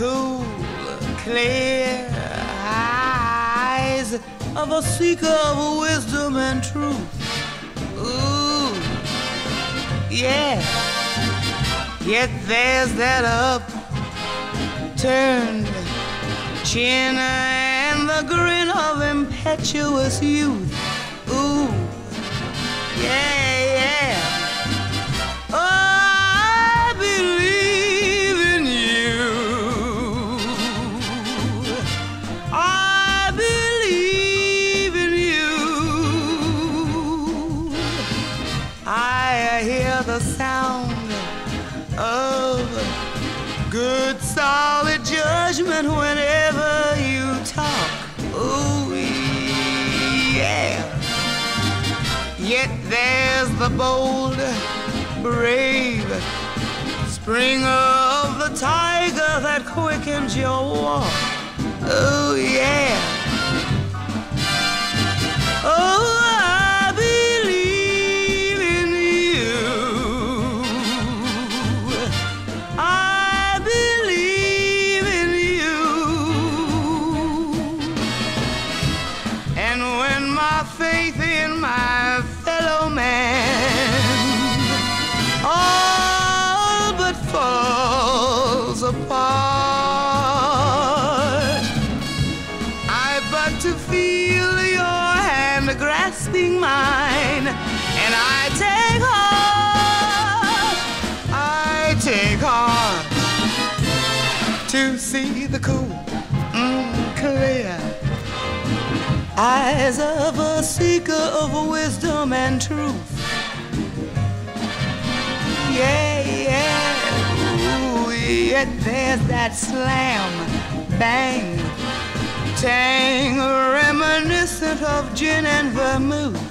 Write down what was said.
cool, clear eyes of a seeker of wisdom and truth. Ooh, yeah. Yet there's that upturned chin and the grin of impetuous youth. Ooh, yeah. Sound of good solid judgment whenever you talk. Ooh, yeah. Yet there's the bold, brave springer of the tiger that quickens your walk. Oh, yeah. But falls apart, I but to feel your hand grasping mine, and I take heart, I take heart to see the cool, mm, clear eyes of a seeker of wisdom and truth. Yeah. There's that slam, bang, tang, reminiscent of gin and vermouth.